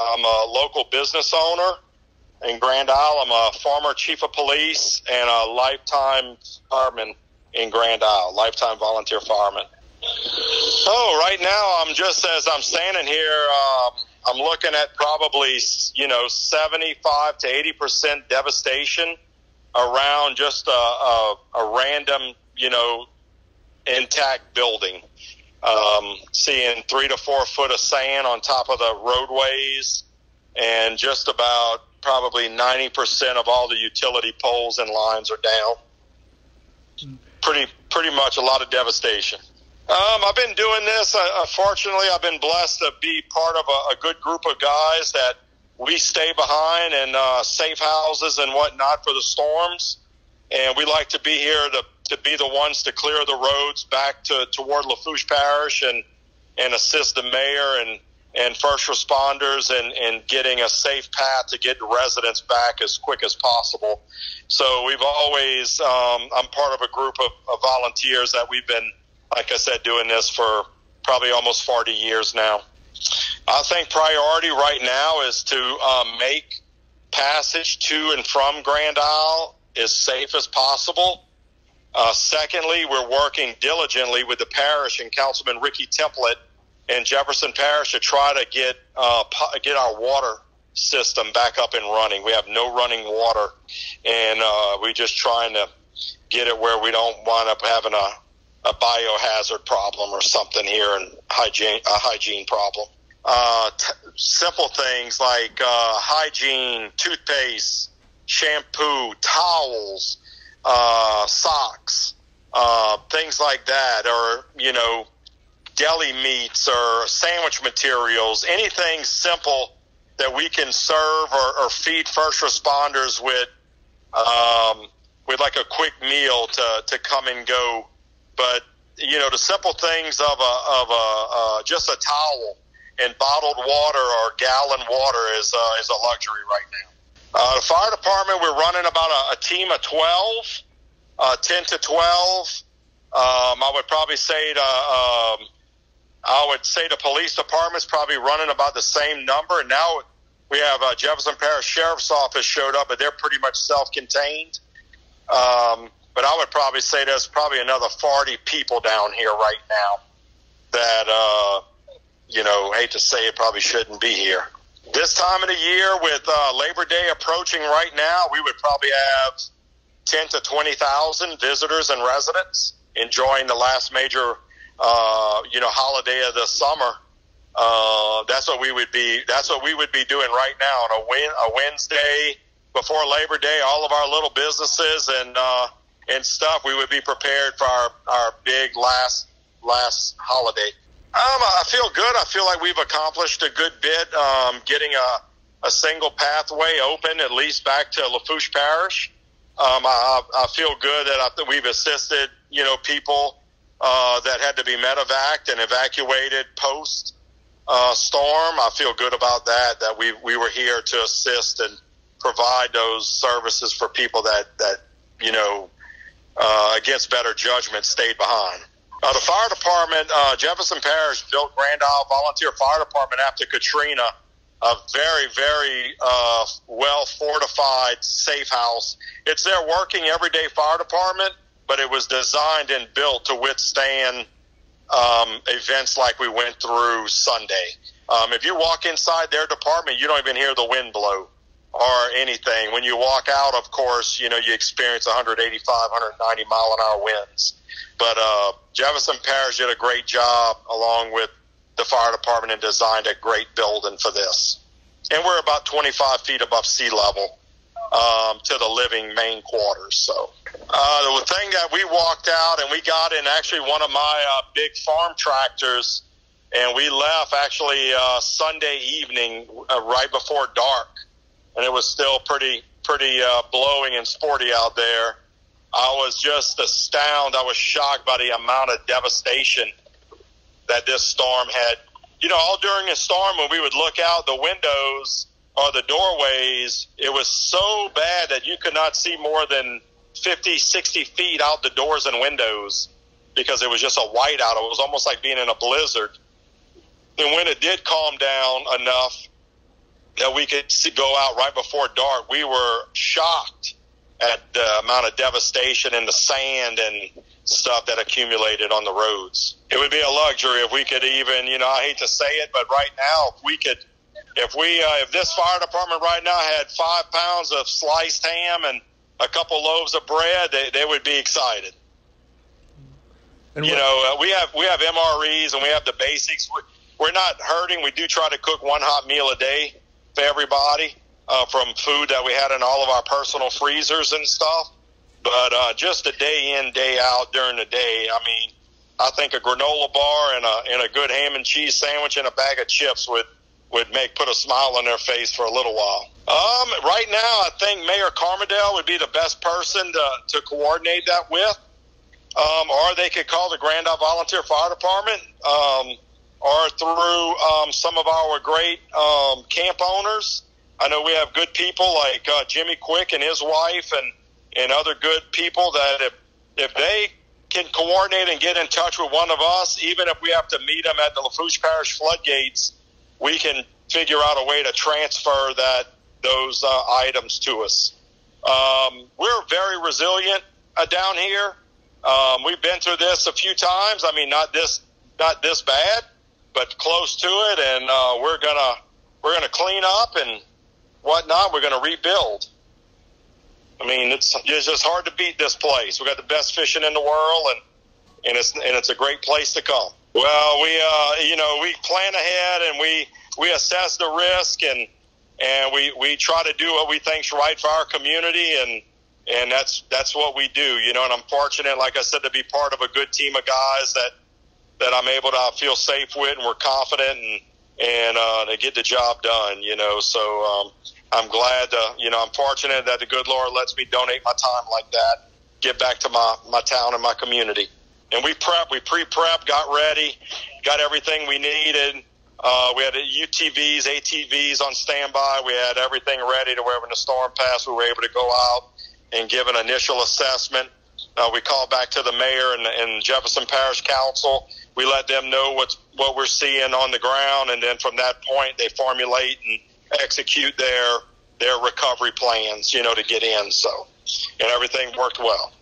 I'm a local business owner in Grand Isle. I'm a former chief of police and a lifetime fireman in Grand Isle, lifetime volunteer fireman. Oh, right now I'm just as I'm standing here. Um, I'm looking at probably you know 75 to 80 percent devastation around just a, a, a random you know intact building. Um, seeing three to four foot of sand on top of the roadways, and just about probably 90% of all the utility poles and lines are down. Pretty, pretty much a lot of devastation. Um, I've been doing this. Uh, fortunately, I've been blessed to be part of a, a good group of guys that we stay behind and uh, safe houses and whatnot for the storms. And we like to be here to, to be the ones to clear the roads back to toward Lafourche Parish and and assist the mayor and and first responders and, and getting a safe path to get residents back as quick as possible. So we've always, um, I'm part of a group of, of volunteers that we've been, like I said, doing this for probably almost 40 years now. I think priority right now is to um, make passage to and from Grand Isle as safe as possible. Uh, secondly, we're working diligently with the parish and Councilman Ricky Templet in Jefferson Parish to try to get uh, get our water system back up and running. We have no running water, and uh, we're just trying to get it where we don't wind up having a a biohazard problem or something here and hygiene a hygiene problem. Uh, t- simple things like uh, hygiene, toothpaste, shampoo, towels, uh, socks, uh, things like that, or you know, deli meats or sandwich materials, anything simple that we can serve or, or feed first responders with, um, with like a quick meal to, to come and go. But, you know, the simple things of a, of a, uh, just a towel and bottled water or gallon water is, uh, is a luxury right now. Uh, the fire department, we're running about a, a team of 12, uh, 10 to 12. Um, I would probably say to, um, I would say the police department's probably running about the same number. And now we have uh, Jefferson Parish Sheriff's Office showed up, but they're pretty much self-contained. Um, but I would probably say there's probably another 40 people down here right now that, uh, you know, hate to say it, probably shouldn't be here. This time of the year, with uh, Labor Day approaching right now, we would probably have 10 to 20,000 visitors and residents enjoying the last major uh, you know, holiday of the summer. Uh, that's what we would be. That's what we would be doing right now on a win, a Wednesday before Labor Day. All of our little businesses and uh, and stuff, we would be prepared for our our big last last holiday. Um, I feel good. I feel like we've accomplished a good bit, um, getting a, a single pathway open at least back to Lafourche Parish. Um, I, I feel good that I, we've assisted, you know, people uh, that had to be medevaced and evacuated post uh, storm. I feel good about that. That we we were here to assist and provide those services for people that that you know uh, against better judgment stayed behind. Uh, the fire department, uh, Jefferson Parish built Grand Isle Volunteer Fire Department after Katrina, a very, very uh, well fortified safe house. It's their working everyday fire department but it was designed and built to withstand um, events like we went through Sunday. Um, if you walk inside their department, you don't even hear the wind blow or anything. When you walk out, of course, you know, you experience 185, 190 mile an hour winds. But uh, Jefferson Parish did a great job along with the fire department and designed a great building for this. And we're about 25 feet above sea level um, to the living main quarters. So uh, the thing that we walked out and we got in actually one of my uh, big farm tractors, and we left actually uh, Sunday evening uh, right before dark, and it was still pretty pretty uh, blowing and sporty out there. I was just astounded. I was shocked by the amount of devastation that this storm had. You know, all during the storm, when we would look out the windows or the doorways, it was so bad that you could not see more than 50, 60 feet out the doors and windows because it was just a whiteout. It was almost like being in a blizzard. And when it did calm down enough, that we could see, go out right before dark. We were shocked at the amount of devastation and the sand and stuff that accumulated on the roads. It would be a luxury if we could even, you know, I hate to say it, but right now, if we could, if we, uh, if this fire department right now had five pounds of sliced ham and a couple loaves of bread, they, they would be excited. And you what, know, uh, we have we have MREs and we have the basics. We're not hurting. We do try to cook one hot meal a day for everybody uh, from food that we had in all of our personal freezers and stuff. But uh, just a day in, day out during the day. I mean, I think a granola bar and a and a good ham and cheese sandwich and a bag of chips would would make put a smile on their face for a little while. Um, right now, I think Mayor Camardelle would be the best person to to coordinate that with. Um, or they could call the Grand Isle Volunteer Fire Department, um, or through um, some of our great um, camp owners. I know we have good people like uh, Jimmy Quick and his wife, and and other good people that if if they can coordinate and get in touch with one of us, even if we have to meet them at the Lafourche Parish floodgates, we can figure out a way to transfer that those uh, items to us. Um, we're very resilient uh, down here. Um, we've been through this a few times. I mean, not this not this bad, but close to it, and uh, we're gonna we're gonna clean up and whatnot. We're gonna rebuild. I mean, it's it's just hard to beat this place. We got the best fishing in the world, and and it's and it's a great place to come. Well, we uh, you know we plan ahead and we we assess the risk and and we we try to do what we think's right for our community and and that's that's what we do. You know, and I'm fortunate, like I said, to be part of a good team of guys that that I'm able to feel safe with, and we're confident and and uh, to get the job done. You know, so um, I'm glad, to, you know, I'm fortunate that the good Lord lets me donate my time like that, get back to my, my town and my community. And we prep, we pre-prep, got ready, got everything we needed. Uh, we had UTVs, ATVs on standby. We had everything ready to where when the storm passed, we were able to go out and give an initial assessment. Uh, we called back to the mayor and, and Jefferson Parish Council. We let them know what's, what we're seeing on the ground, and then from that point, they formulate and execute their their recovery plans, you know, to get in. So, and everything worked well.